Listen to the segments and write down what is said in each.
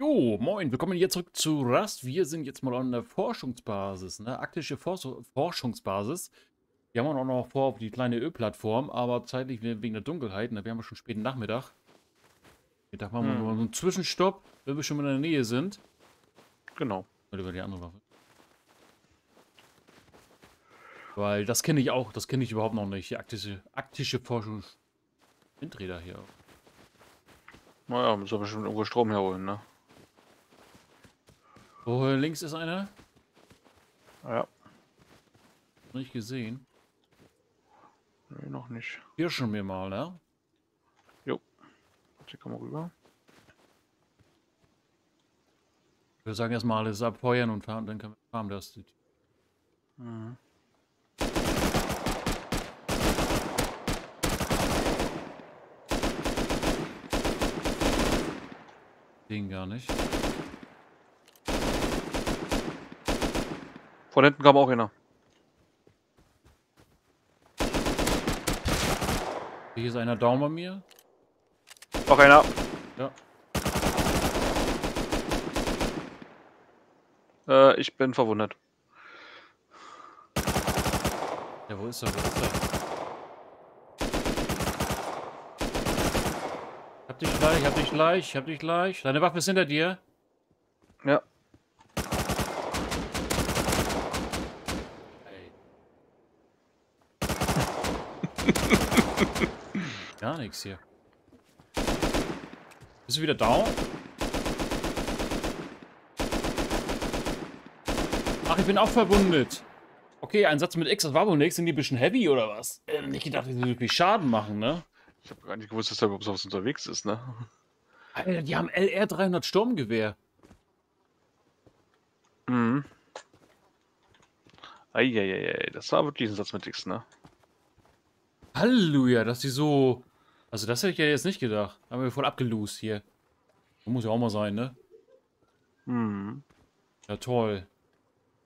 Jo, moin, willkommen hier zurück zu Rust. Wir sind jetzt mal an der Forschungsbasis, ne? Aktische Forsch Forschungsbasis. Wir haben auch noch vor auf die kleine Ölplattform, aber zeitlich wegen der Dunkelheit, ne? Wir haben schon späten Nachmittag. Mittag machen wir hm. nur so einen Zwischenstopp, wenn wir schon mal in der Nähe sind. Genau. Oder über die andere Waffe. Weil das kenne ich auch, das kenne ich überhaupt noch nicht. Die aktische, aktische Forschung. Windräder hier. Naja, müssen wir bestimmt irgendwo Strom herholen, ne? Wo links ist einer? Ja. Nicht gesehen. Nee, noch nicht. Hier schon mir mal, ne? Jo. Hier kann man rüber. Ich würde sagen, erstmal alles abfeuern und fahren, dann kann man fahren, das. Mhm. Den gar nicht. Von hinten kam auch einer. Hier ist einer Daumen bei mir. Noch einer. Ja. Äh, ich bin verwundert. Ja, wo ist er? Wo ist er? Hab dich gleich, hab dich gleich, hab dich gleich. Deine Waffe ist hinter dir. Gar nichts hier. Bist du wieder down? Ach, ich bin auch verwundet. Okay, ein Satz mit X, das war wohl nichts. Sind die ein bisschen heavy oder was? Äh, nicht gedacht, die so viel Schaden machen, ne? Ich habe gar nicht gewusst, dass da überhaupt was unterwegs ist, ne? Alter, die haben LR 300 Sturmgewehr. Mhm. Eieiei, das war wirklich ein Satz mit X, ne? Halleluja, dass die so... Also das hätte ich ja jetzt nicht gedacht. Haben wir voll abgelost hier. Das muss ja auch mal sein, ne? Hm. Ja, toll. Wir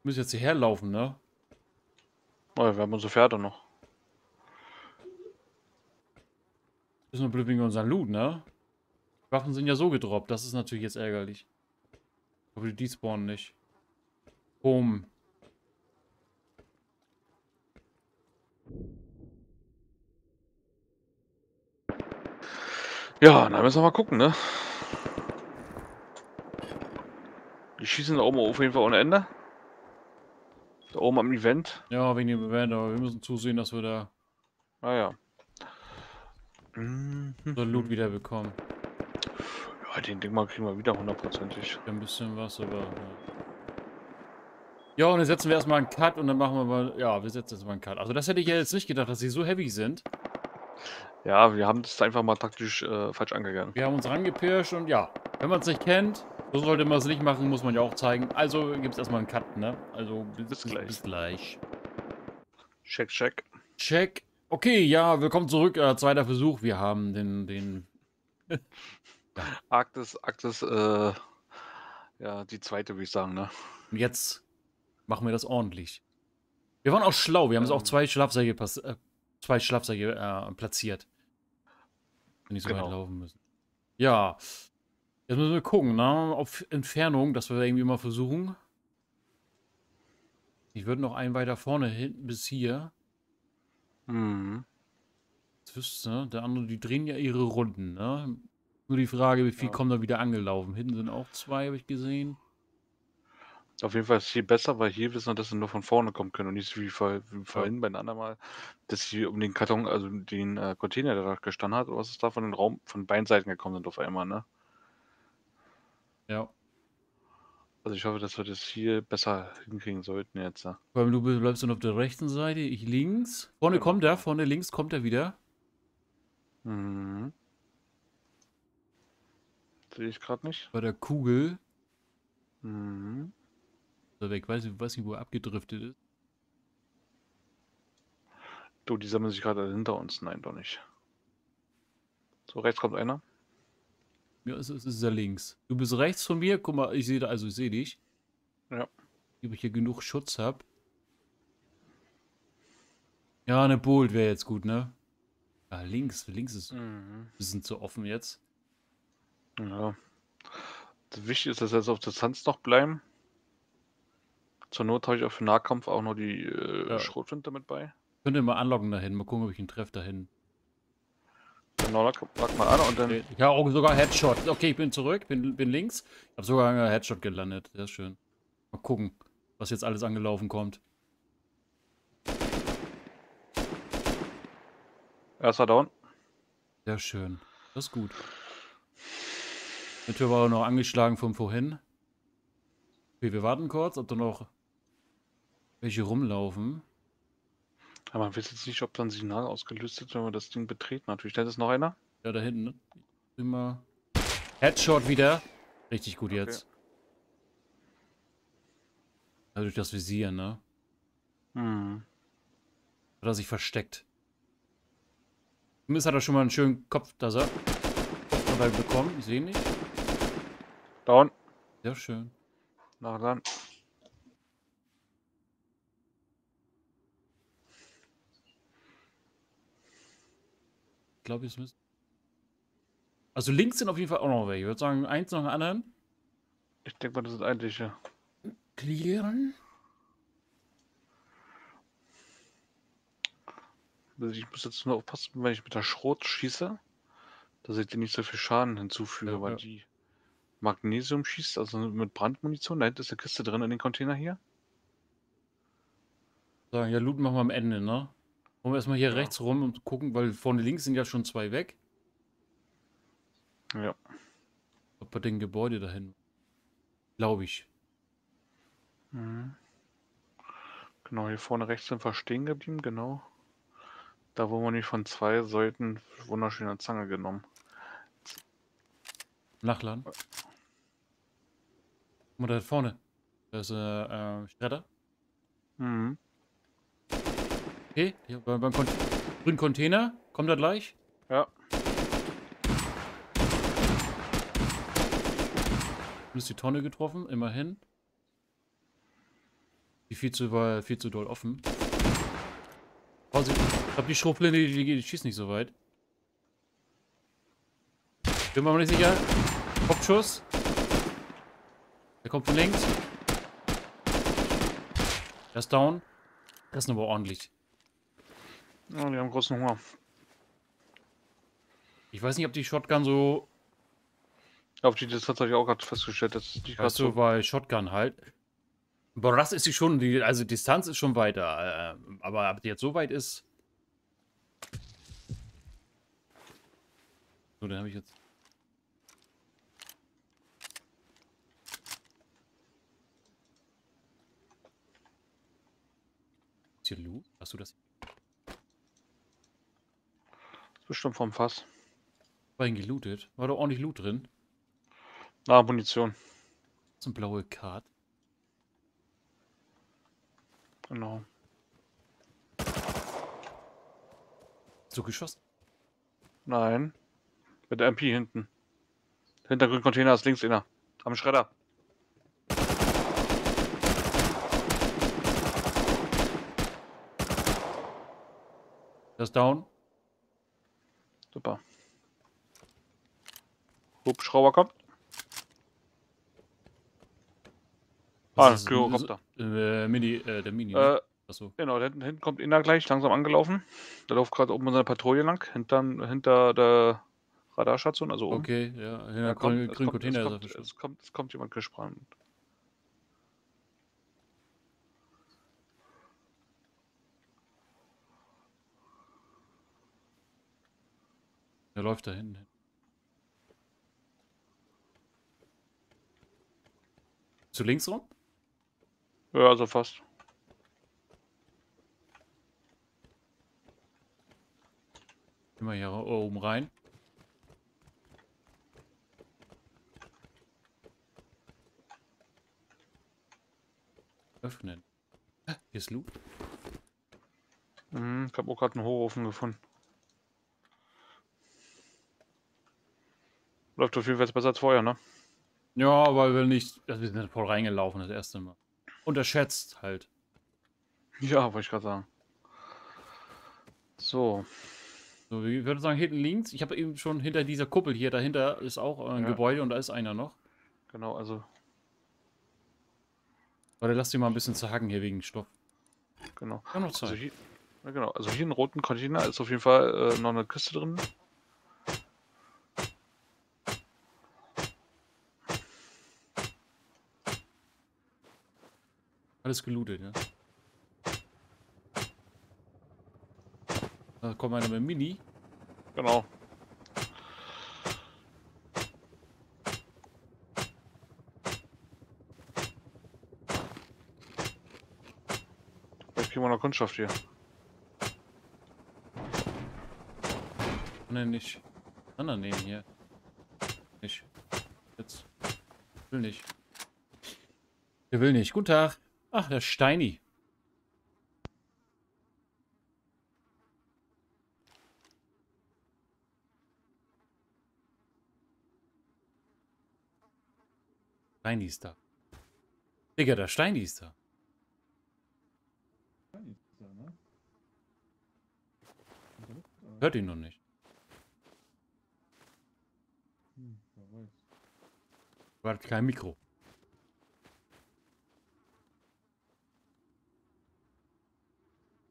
müssen jetzt hierher laufen, ne? Oh, wir haben unsere Pferde noch. Das ist nur blöd wegen unseren Loot, ne? Waffen sind ja so gedroppt. Das ist natürlich jetzt ärgerlich. Aber die spawnen nicht. Boom. Ja, dann müssen wir mal gucken, ne? Die schießen da oben auf jeden Fall ohne Ende. Da oben am Event. Ja, wegen dem Event, aber wir müssen zusehen, dass wir da Naja. Ah, so Loot wieder bekommen. Ja, den Ding mal kriegen wir wieder hundertprozentig. Ein bisschen was, aber. Ja. ja, und dann setzen wir erstmal einen Cut und dann machen wir mal. Ja, wir setzen jetzt mal einen Cut. Also, das hätte ich ja jetzt nicht gedacht, dass sie so heavy sind. Ja, wir haben das einfach mal taktisch äh, falsch angegangen. Wir haben uns rangepirscht und ja, wenn man es nicht kennt, so sollte man es nicht machen, muss man ja auch zeigen. Also gibt es erstmal einen Cut, ne? Also bis, bis gleich. Bis gleich. Check, check. Check. Okay, ja, willkommen zurück. Äh, zweiter Versuch. Wir haben den, den. ja. Arktis, Arktis, äh, ja, die zweite, würde ich sagen, ne? Und jetzt machen wir das ordentlich. Wir waren auch schlau. Wir haben ähm. es auch zwei Schlafsäge, äh, zwei Schlafsäge äh, platziert. Wenn nicht so genau. weit laufen müssen. Ja. Jetzt müssen wir gucken, ne? Auf Entfernung, dass wir irgendwie mal versuchen. Ich würde noch einen weiter vorne hinten bis hier. Mhm. Das wisst ihr, der andere, die drehen ja ihre Runden, ne? Nur die Frage, wie viel ja. kommen da wieder angelaufen? Hinten sind auch zwei, habe ich gesehen. Auf jeden Fall ist es hier besser, weil hier wissen wir, dass sie nur von vorne kommen können und nicht so wie, vor, wie vorhin bei den anderen Mal, dass sie um den Karton, also den äh, Container, der da gestanden hat, oder was ist da von den Raum, von beiden Seiten gekommen sind auf einmal, ne? Ja. Also ich hoffe, dass wir das hier besser hinkriegen sollten jetzt. Vor allem du bleibst dann auf der rechten Seite, ich links. Vorne genau. kommt er, vorne links kommt er wieder. Mhm. Sehe ich gerade nicht. Bei der Kugel. Mhm er weg. Weiß, weiß nicht, wo er abgedriftet ist. Du, die sammeln sich gerade hinter uns. Nein, doch nicht. So, rechts kommt einer. Ja, es ist, es ist ja links. Du bist rechts von mir. Guck mal, ich sehe da, also ich sehe dich. Ja. Ob ich hier genug Schutz habe. Ja, eine Bolt wäre jetzt gut, ne? Ja, links. Links ist mhm. ein bisschen zu offen jetzt. Ja. Wichtig ist, dass wir jetzt auf Distanz noch bleiben. Zur Not habe ich auch für Nahkampf auch noch die äh, Ja. Schrotflinte mit bei. Könnt ihr mal anlocken dahin, mal gucken, ob ich ihn treffe dahin. Genau, lock, mal an und dann. Ich habe auch sogar Headshot. Okay, ich bin zurück, bin, bin links. Ich habe sogar einen Headshot gelandet. Sehr schön. Mal gucken, was jetzt alles angelaufen kommt. Erster down. Sehr schön. Das ist gut. Die Tür war auch noch angeschlagen von vorhin. Okay, wir warten kurz, ob da noch welche rumlaufen. Aber man weiß jetzt nicht, ob dann Signal ausgelöst wird, wenn wir das Ding betreten. Natürlich. Da ist noch einer. Ja, da hinten. Ne? Immer. Headshot wieder. Richtig gut Okay. jetzt. Durch das Visier, ne? Hm. Hat er sich versteckt. Zumindest hat er schon mal einen schönen Kopf, dass er dabei bekommen. Ich sehe ihn nicht. Down. Sehr schön. Nach dann. Glaube, jetzt müssen. Also links sind auf jeden Fall auch noch welche. Ich würde sagen, eins nach dem anderen. Ich denke mal, das ist eigentlich. Ja. Also ich muss jetzt nur aufpassen, wenn ich mit der Schrot schieße, dass ich dir nicht so viel Schaden hinzufüge, Ja, weil ja. die Magnesium schießt, also mit Brandmunition. Da hinten ist eine Kiste drin in den Container hier. Sagen, ja, looten machen wir am Ende, ne? Wollen wir erstmal hier Ja. rechts rum und gucken, weil vorne links sind ja schon zwei weg. Ja. Ob bei den Gebäude dahin. Glaube ich. Mhm. Genau, hier vorne rechts sind wir stehen geblieben, genau. Da wurden wir nicht von zwei Seiten wunderschöner Zange genommen. Nachladen. Guck mal da vorne. Da ist äh, äh, Schredder. Mhm. Okay, hier beim, beim Kon grünen Container. Kommt er gleich? Ja. Du hast die Tonne getroffen, immerhin. Die viel zu, war viel zu doll offen. Vorsicht, ich glaube, die Schrotflinte, die, die, die schießt nicht so weit. Bin mir aber nicht sicher. Kopfschuss. Der kommt von links. Der ist down. Das ist aber ordentlich. Ja, die haben großen Hunger. Ich weiß nicht, ob die Shotgun so, Auf die Distanz habe ich auch gerade festgestellt, dass die gerade so. bei Shotgun halt. Aber das ist sie schon, die, also Distanz ist schon weiter. Äh, aber ob die jetzt so weit ist. So, den habe ich jetzt. Ist hier Loot? Hast du das? Bestimmt vom Fass. War ihn gelootet? War da ordentlich Loot drin? Na, Munition. So eine blaue Karte. Genau. So geschossen? Nein. Mit der MP hinten. Hinter grünen Container ist links einer. Am Schredder. Das ist down. Super. Hubschrauber kommt. Ah, Das ist- Gyrocopter. Äh, Mini, äh, der Mini. ne? Äh, Achso. genau, da hinten, hinten kommt einer gleich, langsam angelaufen. Da läuft gerade oben unsere Patrouille lang, hinter, hinter der Radarstation, also oben. Okay, ja. Hinter kommt, grünen Container es, kommt, es, kommt, es kommt jemand gesprungen. Läuft da hinten. hin. Zu links rum? Ja, also fast. Wir hier oben rein. Öffnen. Ah, Hier ist Loot. Mhm, ich habe auch gerade einen Hochofen gefunden. Läuft auf jeden Fall besser als vorher, ne? Ja, aber wir nicht. Also wir sind voll reingelaufen das erste Mal. Unterschätzt halt. Ja, wollte ich gerade sagen. So, So, ich würde sagen, hinten links. Ich habe eben schon hinter dieser Kuppel hier, dahinter ist auch ein Ja. Gebäude und da ist einer noch. Genau, also. Warte, lass die mal ein bisschen zerhacken hier wegen Stoff. Genau. Ja, noch Zeit. Also hier, ja, genau. Also hier im roten Container ist auf jeden Fall äh, noch eine Kiste drin. Alles gelootet, ja. Da kommt einer mit dem Mini. Genau. Jetzt kriegen wir noch Kunststoff hier. Ne, nicht. Anderen nehmen hier. Nicht. Jetzt. Will nicht. Der will nicht. Guten Tag. Ach, der Steini. Steini ist da. Digga, der Steini ist da. Hört ihn noch nicht. War kein Mikro.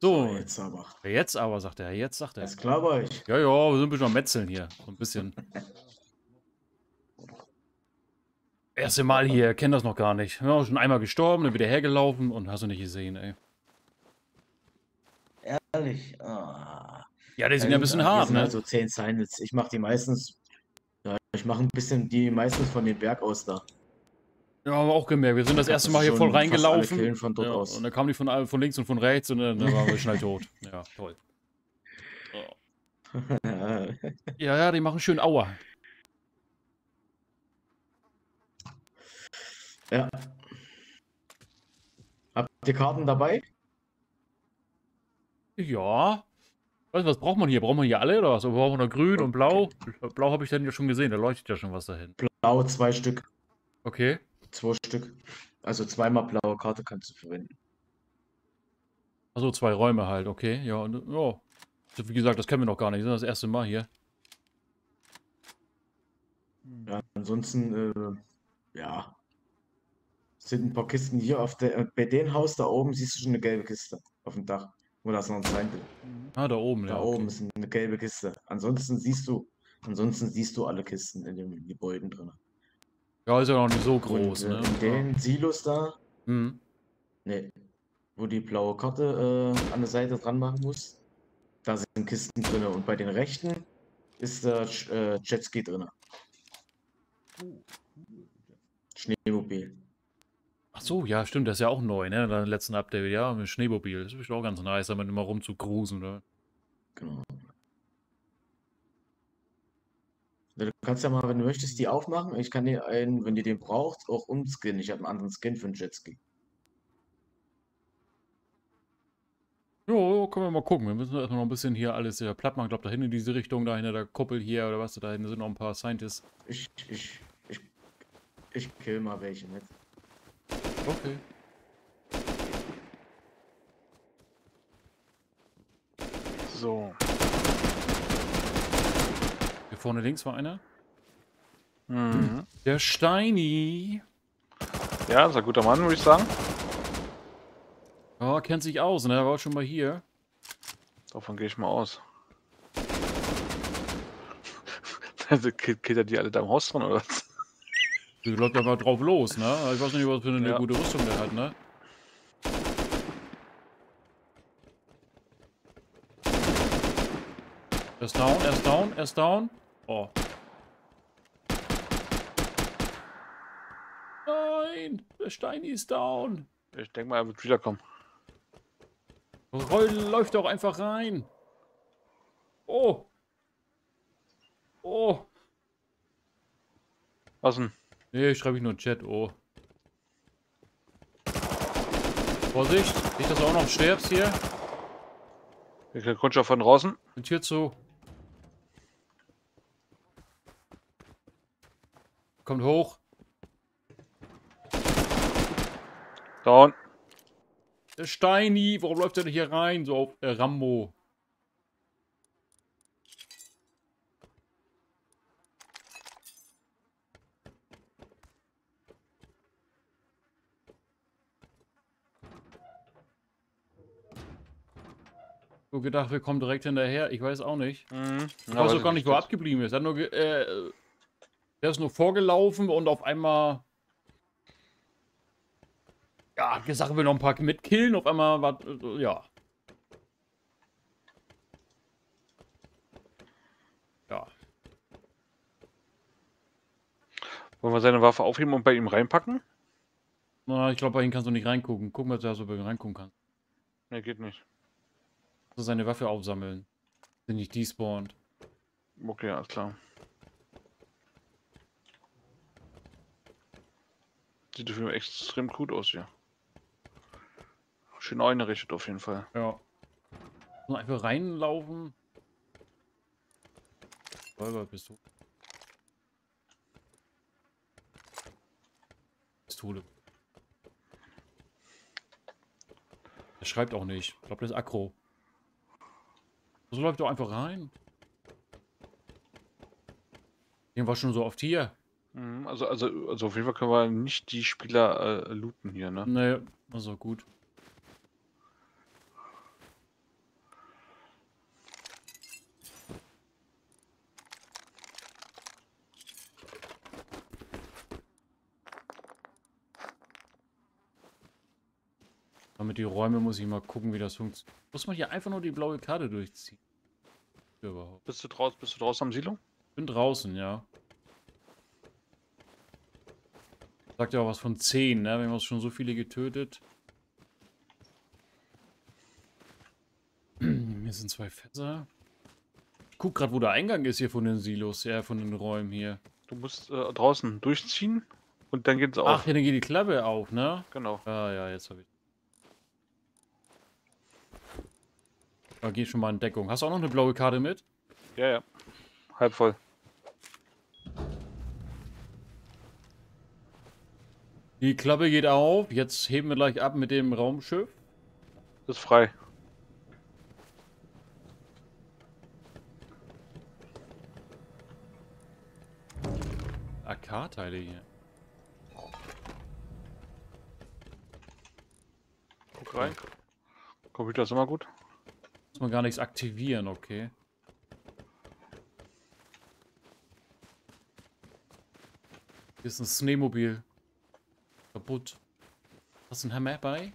So, jetzt aber. jetzt aber, sagt er. Jetzt sagt er. Ist klar bei euch. Ja, ja, wir sind ein bisschen am Metzeln hier. So ein bisschen. Erste Mal hier, kennt das noch gar nicht. Ja, schon einmal gestorben, dann wieder hergelaufen und hast du nicht gesehen, ey. Ehrlich. Ah. Ja, die sind ja ein bisschen hart, ne? halt so 10 Signets. Ich mache die meistens. Ja, ich mache ein bisschen die meistens von den Berg aus da. Ja, haben wir auch gemerkt. Wir sind das erste Mal hier voll reingelaufen. Ja. Und dann kamen die von, von links und von rechts und dann, dann waren wir schnell tot. Ja, toll. Ja, ja, die machen schön Aua. ja. Habt ihr Karten dabei? Ja. Du, was braucht man hier? Braucht man hier alle oder was? Braucht man noch grün und blau? Blau habe ich dann ja schon gesehen, da leuchtet ja schon was dahin. Blau, zwei Stück. Okay. Zwei Stück. Also zweimal blaue Karte kannst du verwenden. Also zwei Räume halt, okay. Ja, und, ja. Also, Wie gesagt, das kennen wir noch gar nicht. Wir sind das erste Mal hier. Ja, ansonsten, äh, ja. Sind ein paar Kisten hier auf der, äh, bei dem Haus da oben siehst du schon eine gelbe Kiste auf dem Dach. Wo das noch ein Sign drin. Ah, da oben, Da ja. oben Okay. ist eine gelbe Kiste. Ansonsten siehst du, ansonsten siehst du alle Kisten in den Gebäuden drin. Ja, ist ja noch nicht so groß, Und, äh, ne? In den Silos da, Hm. ne, wo die blaue Karte äh, an der Seite dran machen muss, da sind Kisten drin. Und bei den rechten ist der äh, Jetski drin. Schneemobil. Ach so, ja, stimmt. Das ist ja auch neu, ne? Im letzten Update, ja. Mit Schneemobil. Das ist bestimmt auch ganz nice, damit immer rumzugrusen, ne? Genau. Du kannst ja mal, wenn du möchtest, die aufmachen. Ich kann dir einen, wenn ihr den braucht, auch umskinnen. Ich habe einen anderen Skin für den Jetski. Jo, können wir mal gucken. Wir müssen erstmal noch ein bisschen hier alles ja, platt machen. Ich glaube, da hinten in diese Richtung, da hinter der Kuppel hier oder was, da hinten sind noch ein paar Scientists. Ich, ich, ich, ich kill mal welche mit. Okay. So. Hier vorne links war einer. Mhm. Der Steini. Ja, ist ein guter Mann, würde ich sagen. Ja, kennt sich aus, ne? Der war schon mal hier. Davon gehe ich mal aus. Also killt killt er die alle da im Haus drin, oder was? Der läuft einfach drauf los, ne? Ich weiß nicht, was für eine Ja. gute Rüstung der hat, ne? Er ist down, er ist down, er ist down. Oh. Nein, der Steini ist down. Ich denke mal, er wird wiederkommen. Roll läuft doch einfach rein. Oh. Oh. Was denn? Nee, schreibe ich nur Chat. Oh. Vorsicht, nicht, dass du auch noch stirbst hier. Ich krieg Kunststoff von draußen. Sind hier zu. Kommt hoch. Down. Der Steini, warum läuft er denn hier rein? So auf äh, Rambo. So gedacht, wir kommen direkt hinterher. Ich weiß auch nicht. Mhm. Ich weiß auch gar nicht, wo abgeblieben ist. Er hat nur äh, der ist nur vorgelaufen und auf einmal. Ja, hat gesagt, er will noch ein paar mitkillen. Auf einmal war. Ja. Ja. Wollen wir seine Waffe aufheben und bei ihm reinpacken? Na, ich glaube, bei ihm kannst du nicht reingucken. Guck mal, dass du bei ihm reingucken kannst. Ne, geht nicht. Du seine Waffe aufsammeln. Sind nicht despawnt. Okay, alles klar. Sieht jeden Fall extrem gut aus hier. Schön eingerichtet auf jeden Fall. Ja. Nur einfach reinlaufen. Räuber bist du. Pistole. Er schreibt auch nicht. Ich glaube, das ist aggro. So läuft doch einfach rein. Den war schon so oft hier. Mhm, Also, also, also auf jeden Fall können wir nicht die Spieler äh, looten hier, ne? Nee, also gut. Damit die Räume muss ich mal gucken, wie das funktioniert. Muss man hier einfach nur die blaue Karte durchziehen? Überhaupt. Bist du draußen, bist du draußen am Silo? Bin draußen, ja. Sagt ja auch was von 10, ne? Wir haben schon so viele getötet. Hier sind zwei Fässer. Ich guck gerade, wo der Eingang ist hier von den Silos, ja, von den Räumen hier. Du musst äh, draußen durchziehen und dann geht's auf. Ach, hier, dann geht die Klappe auf, ne? Genau. Ah, ja, jetzt habe ich. Da geht schon mal in Deckung. Hast du auch noch eine blaue Karte mit? Ja, ja. Halb voll. Die Klappe geht auf. Jetzt heben wir gleich ab mit dem Raumschiff. Ist frei. AK-Teile hier. Guck rein. Computer ist immer gut. Muss man gar nichts aktivieren, okay. Hier ist ein Schneemobil. Kaputt. Hast du einen Hammer bei?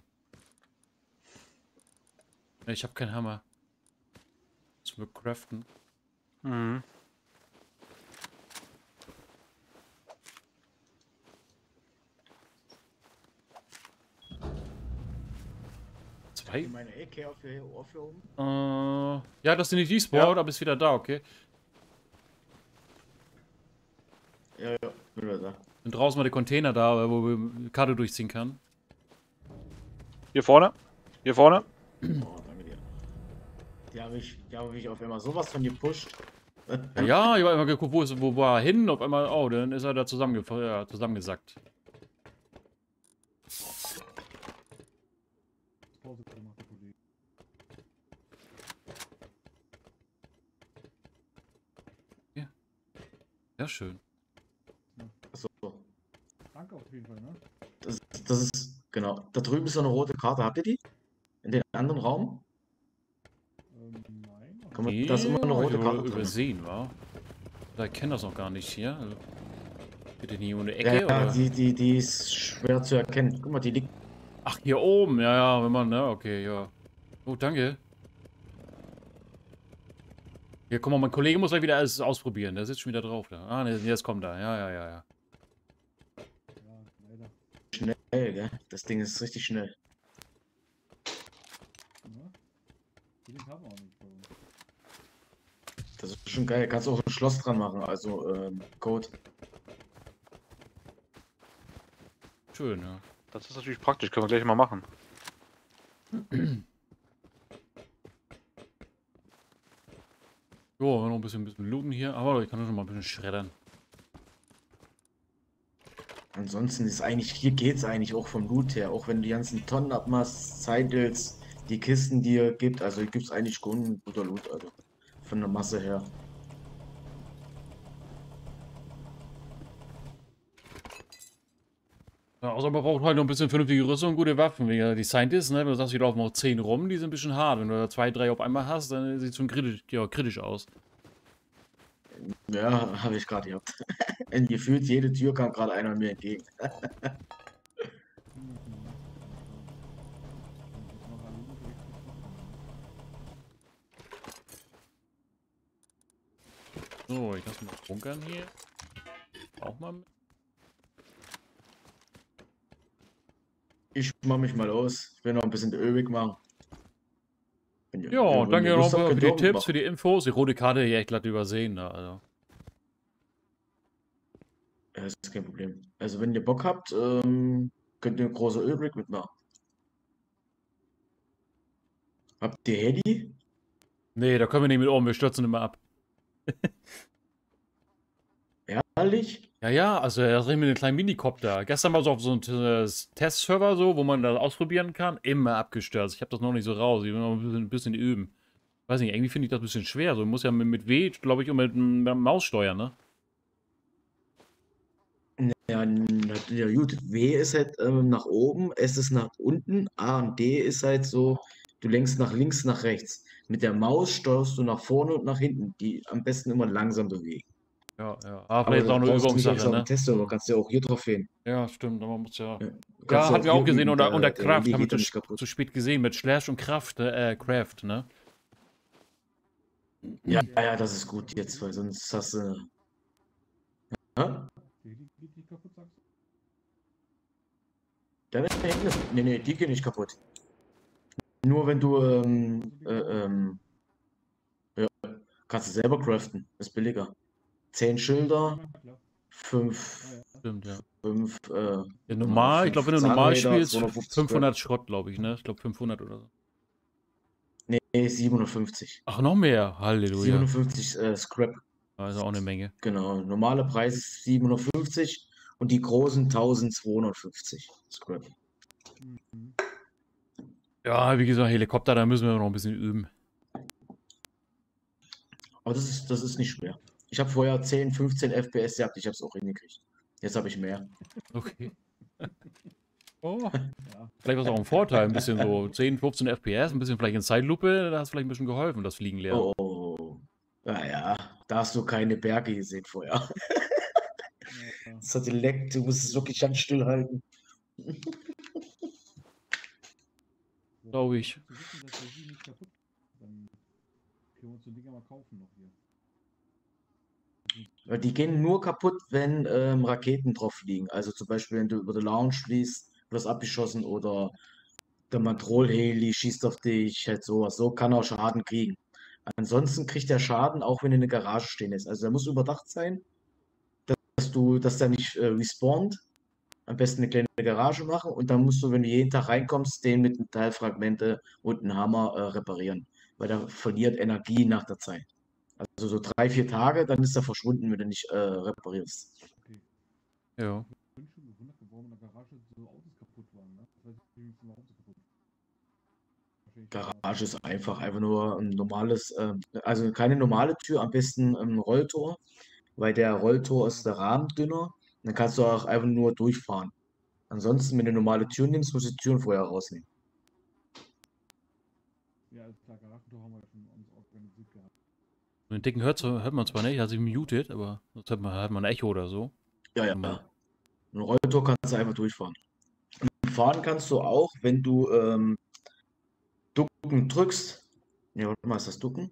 Ne, ich habe keinen Hammer. Müssen wir craften. Mhm. Zwei? Meine AK auf hier aufgehoben. Äh, ja, das sind nicht die Sport, aber ist wieder da, okay. Ja, ja, bin wieder da. Sind draußen mal die Container da, wo wir Karte durchziehen kann. Hier vorne. Hier vorne. Oh, danke dir. Die habe ich, die habe ich auf einmal sowas von gepusht. Ja, ja, ich habe immer geguckt, wo, ist, wo war er hin? Auf einmal, oh, dann ist er da zusammenge ja, zusammengesackt. Gemacht, der Kollege. Sehr schön. Danke auf jeden Fall, ne? das, das ist, genau. Da drüben ist so eine rote Karte. Habt ihr die? In den anderen Raum? Ähm, nein. Kann man, da ist immer eine rote Karte. Übersehen, wa? Ich kenne das noch gar nicht hier. Also, Bitte nie ohne Ja, Ecke, ja, oder? die, die, die ist schwer zu erkennen. Guck mal, die liegt. Ach, hier oben, ja, ja, wenn man, ne, okay, ja. Oh, danke. Hier, guck mal, mein Kollege muss gleich wieder alles ausprobieren. Der sitzt schon wieder drauf da. Ah, ne, jetzt kommt er. Ja, ja, ja, ja. Ja. Schnell, gell? Das Ding ist richtig schnell. Ne? Haben wir auch nicht. Das ist schon geil. Kannst auch ein Schloss dran machen, also ähm, Code. Schön, ja. Das ist natürlich praktisch. Können wir gleich mal machen. Jo, noch ein bisschen, ein bisschen looten hier. Aber ich kann schon mal ein bisschen schreddern. Ansonsten ist eigentlich, hier geht's eigentlich auch vom Loot her. Auch wenn du die ganzen Tonnen abmachst, Zeitels, die Kisten, die ihr gibt, also hier gibt's eigentlich schon guter Loot, also von der Masse her. Ja, außer man braucht halt noch ein bisschen vernünftige Rüstung und gute Waffen. Der- die Scientists, ne? Wenn du sagst, hier laufen noch 10 rum, die sind ein bisschen hart. Wenn du da zwei, drei auf einmal hast, dann sieht es schon kritisch, ja, kritisch aus. Ja, habe ich gerade gehabt. Und gefühlt jede Tür kam gerade einer mir entgegen. So, ich lasse mal bunkern hier. Auch mal mit. Ich mach mich mal los. Ich will noch ein bisschen Öwig machen. Wenn ihr- Ja, wenn danke Lust nochmal für die Tipps, für die Infos. Die rote Karte hier echt glatt übersehen. Da, also. machen. Ja, das ist kein Problem. Also wenn ihr Bock habt, ähm, könnt ihr eine große Ölbrick mitmachen. Habt ihr Heli? Nee, da können wir nicht mit um, wir stürzen immer ab. Ehrlich? Ja, ja, also da reden wir einen kleinen Minikopter. Gestern war so auf so einem äh, Testserver so, wo man das ausprobieren kann, immer abgestürzt. Ich habe das noch nicht so raus, ich will noch ein bisschen, ein bisschen üben. Weiß nicht, irgendwie finde ich das ein bisschen schwer. So, muss ja mit, mit W, glaube ich, und mit, mit der Maus steuern, ne? Ja, ja gut. W ist halt ähm, nach oben, S ist nach unten, A und D ist halt so, du lenkst nach links, nach rechts. Mit der Maus steuerst du nach vorne und nach hinten, die am besten immer langsam bewegen. Ja, ja. Aber vielleicht ist auch eine Übungssache, ne? dem Testserver, kannst du ja auch hier drauf hin. Ja, stimmt, aber man muss ja. Ja, Ja, hatten wir auch gesehen, unter, unter der Kraft, haben wir geht ja zu, nicht kaputt. zu spät gesehen, mit Slash und Kraft, äh, Craft, ne? Ja, ja, das ist gut jetzt, weil sonst hast du. Hä? Die geht nicht kaputt, sagst du? Ja, nee, nee, nee, nee, die gehen nicht kaputt. Nur wenn du, ähm, äh, ähm, ja, kannst du selber craften, ist billiger. Zehn Schilder, fünf. Stimmt, ja. fünf, äh, ja normal, ich glaube, wenn du normal Zahnräder, spielst, 250 500 Schrott, glaube ich, ne? Ich glaube 500 oder so. nee, 750. Ach, noch mehr. Halleluja. 750 äh, Scrap, Also auch eine Menge. genau. Normale Preis ist 750 und die großen 1250 Scrap. Mhm. Ja, wie gesagt, Helikopter, da müssen wir noch ein bisschen üben. Aber das ist, das ist nicht schwer. Ich habe vorher 10, 15 FPS gehabt, ich habe es auch hingekriegt. Jetzt habe ich mehr. Okay. Oh, Ja. vielleicht war es auch ein Vorteil, ein bisschen so 10, 15 FPS, ein bisschen vielleicht in Zeitlupe, da hat es vielleicht ein bisschen geholfen, das Fliegen lernen. Oh, oh, oh. Naja, da hast du keine Berge gesehen vorher. Das hat geleckt, du musst es wirklich ganz still halten. Glaube ich. Können wir uns die Dinger mal kaufen noch hier. Die gehen nur kaputt, wenn ähm, Raketen drauf fliegen. Also zum Beispiel, wenn du über die Lounge fliegst, wirst abgeschossen oder der Matrol-Heli schießt auf dich, halt sowas. So kann er Schaden kriegen. Ansonsten kriegt er Schaden, auch wenn er in der Garage stehen ist. Also er muss überdacht sein, dass du, dass der nicht äh, respawnt. Am besten eine kleine Garage machen und dann musst du, wenn du jeden Tag reinkommst, den mit Metallfragmente und einem Hammer äh, reparieren. Weil der verliert Energie nach der Zeit. Also so drei, vier Tage, dann ist er verschwunden, wenn du nicht äh, reparierst. Okay. Ja. Ich bin schon gewundert, warum in der Garage so Autos kaputt waren. Ne? Das ich nicht, warum sie kaputt Garage ist einfach, einfach nur ein normales, ähm, also keine normale Tür, am besten ein Rolltor, weil der Rolltor ist der Rahmen dünner. Dann kannst du auch einfach nur durchfahren. Ansonsten, wenn du normale Türen nimmst, musst du die Türen vorher rausnehmen. Ja, alles klar, Garagentor haben wir schon uns organisiert gehabt. Den dicken hört, hört man zwar nicht, hat sich muted, aber sonst hört man, hört man ein Echo oder so. Ja, ja. Ein Rolltor kannst du einfach durchfahren. Fahren kannst du auch, wenn du ähm, Ducken drückst. Ja, warte mal, ist das Ducken?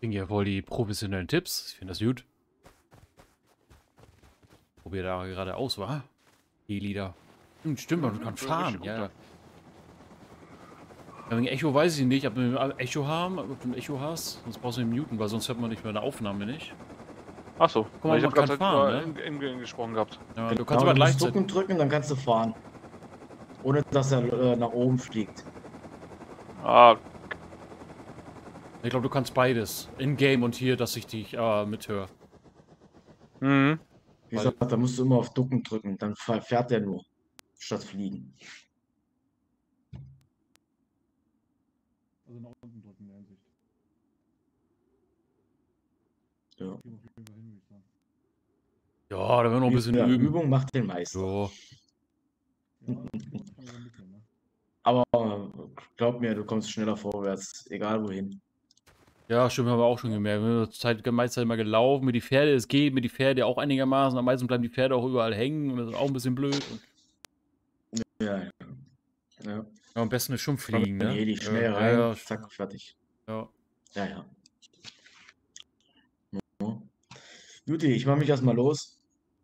Kriegen ja voll die professionellen Tipps. Ich finde das gut. Wir da gerade aus war. Die Lieder. Hm, stimmt, man kann fahren. Ja. ja. Wegen Echo weiß ich nicht, ob wir Echo haben, ob du ein Echo hast. Sonst brauchst du den muten, weil sonst hört man nicht mehr eine Aufnahme nicht. Achso, Guck mal, ich man habe gerade fahren, nur im, im, im gesprochen gehabt. Ja, du Genau, kannst aber du gleichzeitig. Ducken drücken, dann kannst du fahren. Ohne dass er äh, nach oben fliegt. Ah, Ich glaube, du kannst beides. In-game und hier, dass ich dich äh, mithöre. mhm. Wie gesagt, da musst du immer auf Ducken drücken, dann fährt der nur, statt fliegen. Also nach unten drücken in der Hinsicht. Ja. Ja, da werden wir noch ein bisschen ja, üben. Übung macht den Meister. So. Ne? Aber glaub mir, du kommst schneller vorwärts, egal wohin. Ja, stimmt, haben wir auch schon gemerkt. Wir sind Zeit meistens immer gelaufen mit die Pferde. Es geht mit die Pferde auch einigermaßen. Am meisten bleiben die Pferde auch überall hängen und das ist auch ein bisschen blöd. Und Ja, ja. ja. am besten ist schon fliegen, ne? Nee, die schnell ja, rein, Ja, zack, fertig. ja. Ja, ja. Juti, ich mach mich erstmal los.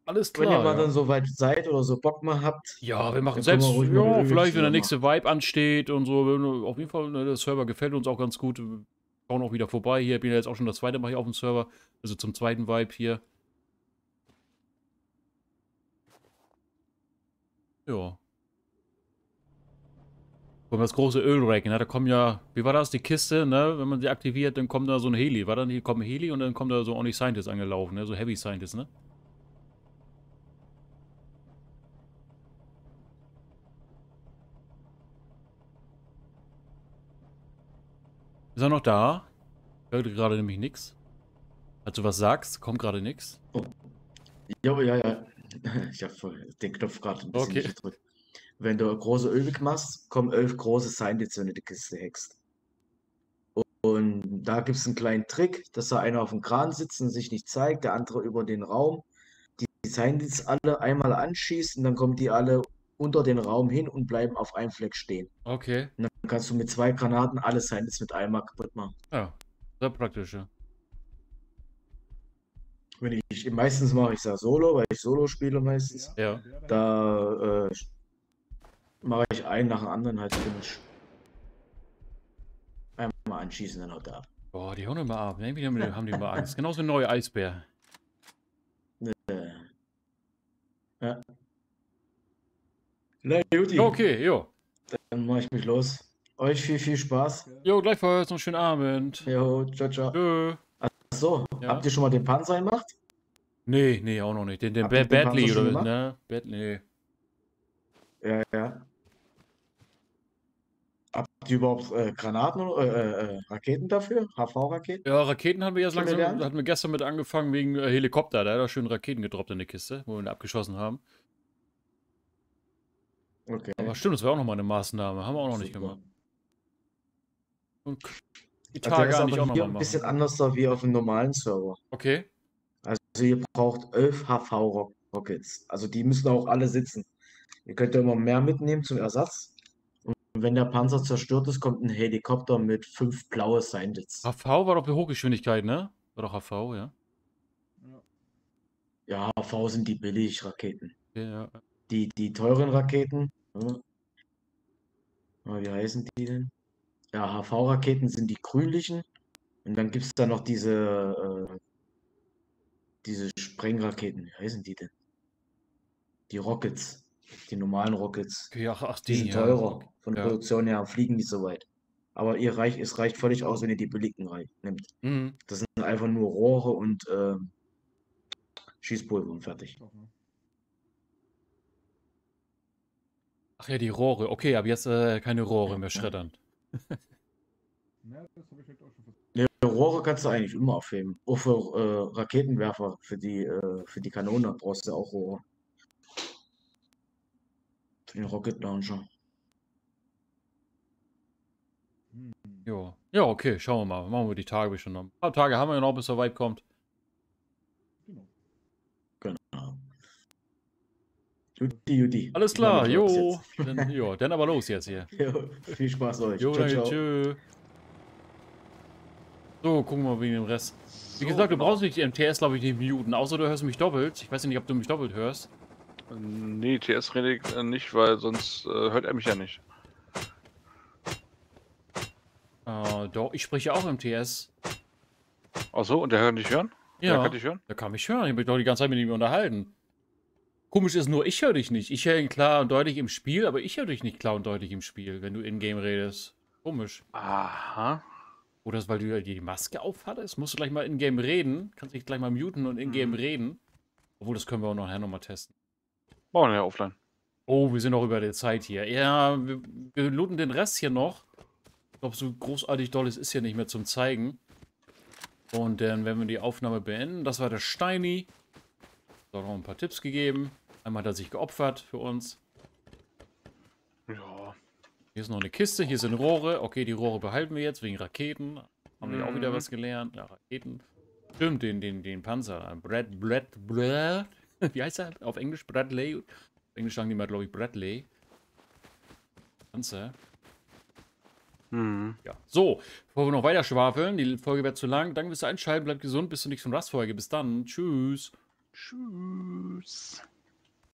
Alles Wenn ihr klar. mal Ja. dann so weit seid oder so Bock mal habt, Ja, wir machen selbst, ja, vielleicht wenn der nächste Vibe ansteht und so. Auf jeden Fall, ne, der Server gefällt uns auch ganz gut. Wir schauen auch wieder vorbei hier. Bin ja jetzt auch schon das zweite Mal hier auf dem Server. Also zum zweiten Vibe hier. Ja. Und das große Ölrack, ne? Da kommen ja, wie war das, die Kiste, ne? Wenn man sie aktiviert, dann kommt da so ein Heli. War dann hier kommt ein Heli und dann kommt da so Only Scientist angelaufen, ne? So Heavy Scientist, ne? Ist er noch da? Hörte gerade nämlich nichts. Als du was sagst, kommt gerade nichts. ja, ja, ja. Ich habe den Knopf gerade ein bisschen Okay. gedrückt. Wenn du große Ölweg machst, kommen elf große Scientists, wenn du die Kiste hackst. Und da gibt es einen kleinen Trick, dass da einer auf dem Kran sitzt und sich nicht zeigt, der andere über den Raum. Die Scientists alle einmal anschießen, dann kommen die alle unter den Raum hin und bleiben auf einem Fleck stehen. Okay. Und dann kannst du mit zwei Granaten alle Scientists mit einmal kaputt machen. Ja, sehr praktisch, ja. Wenn ich, meistens mache ich es Solo, weil ich Solo spiele meistens. Ja. Da äh, mache ich einen nach dem anderen halt finish. Einmal anschießen, dann haut er ab. Boah, die hauen immer ab. Irgendwie haben die, haben die immer Angst. Genauso ein neuer Eisbär. Äh, ja. Na, Juti, Okay, jo. dann mache ich mich los. Euch viel, viel Spaß. Jo, gleichfalls. Noch einen schönen Abend. Jo, ciao, ciao. Tschö. Achso, Ja. habt ihr schon mal den Panzer gemacht? Nee, nee, auch noch nicht. Den, den Bad den Badly oder ne? Badly. Ja, ja. Habt ihr überhaupt äh, Granaten oder äh, äh, Raketen dafür? HV-Raketen? Ja, Raketen haben wir jetzt langsam, gelernt? hatten wir gestern mit angefangen wegen äh, Helikopter. Da hat er schön Raketen gedroppt in die Kiste, wo wir ihn abgeschossen haben. Okay. Aber stimmt, das wäre auch nochmal eine Maßnahme. Haben wir auch noch nicht Super. gemacht. Und die Also Tage ist eigentlich aber auch hier ein bisschen anders da wie auf dem normalen Server. Okay. Also ihr braucht 11 HV-Rockets. Also die müssen auch alle sitzen. Ihr könnt ja immer mehr mitnehmen zum Ersatz. Und wenn der Panzer zerstört ist, kommt ein Helikopter mit fünf blaue Scientists. HV war doch für Hochgeschwindigkeit, ne? War doch HV, ja. Ja, HV sind die Billig-Raketen. Okay, ja. Die, die teuren Raketen, ja. Ah, wie heißen die denn? Ja, HV-Raketen sind die grünlichen. Und dann gibt es da noch diese, äh, diese Sprengraketen. Wie heißen die denn? Die Rockets. Die normalen Rockets. Okay, ach, ach Die die, sind ja. teurer. Von der Ja. Produktion her fliegen nicht so weit. Aber ihr reicht, es reicht völlig aus, wenn ihr die billigen nimmt. Mhm. Das sind einfach nur Rohre und ähm, Schießpulver und fertig. Ach ja, die Rohre. Okay, aber jetzt äh, keine Rohre Ja, mehr ja. schreddern. Ja, das habe ich heute auch schon versucht. Ne, Rohre kannst du eigentlich immer aufheben. Auch für äh, Raketenwerfer, für die, äh, für die Kanone brauchst du auch Rohre. Für den Rocket Launcher. Ja. Ja, okay, schauen wir mal. Machen wir die Tage bestimmt noch. Ein paar Tage haben wir ja noch, bis der Vibe kommt. Genau. Genau. Juti, Juti. Alles klar, jo. Dann, jo, dann aber los jetzt hier. Jo, viel Spaß euch. Jo, ciao, ciao. tschö. So, gucken wir mal wegen dem Rest. Wie gesagt, du genau. brauchst nicht die MTS, glaube ich, nicht muten, außer du hörst mich doppelt. Ich weiß nicht, ob du mich doppelt hörst. Nee, TS rede ich äh, nicht, weil sonst äh, hört er mich ja nicht. Äh, doch, ich spreche auch MTS. Ach so, und der hört dich hören? Der Ja, kann dich hören? da kann mich hören. Ich bin doch die ganze Zeit mit ihm unterhalten. Komisch ist nur, ich höre dich nicht. Ich höre ihn klar und deutlich im Spiel, aber ich höre dich nicht klar und deutlich im Spiel, wenn du in-game redest. Komisch. Aha. Oder ist, weil du ja die Maske aufhattest? Musst du gleich mal in-game reden? Kannst dich gleich mal muten und in-game Mhm. reden? Obwohl, das können wir auch nachher nochmal testen. Machen wir offline. Oh, wir sind noch über der Zeit hier. Ja, wir, wir looten den Rest hier noch. Ich glaube, so großartig dolles ist hier nicht mehr zum Zeigen. Und dann werden wir die Aufnahme beenden. Das war der Steini. Hat auch noch ein paar Tipps gegeben. Einmal hat er sich geopfert für uns. Ja. Hier ist noch eine Kiste, hier sind Rohre. Okay, die Rohre behalten wir jetzt wegen Raketen. Haben wir auch wieder Mhm. was gelernt. Ja, Raketen. Stimmt, den, den, den Panzer. Brad, Brad, Brad. Wie heißt er auf Englisch? Bradley. Auf Englisch sagen die mal, glaube ich, Bradley. Panzer. Mhm. Ja. So, bevor wir noch weiter schwafeln, die Folge wird zu lang. Danke fürs Einschalten, bleibt gesund, bis zur nächsten Rastfolge. Bis dann. Tschüss. Tschüss.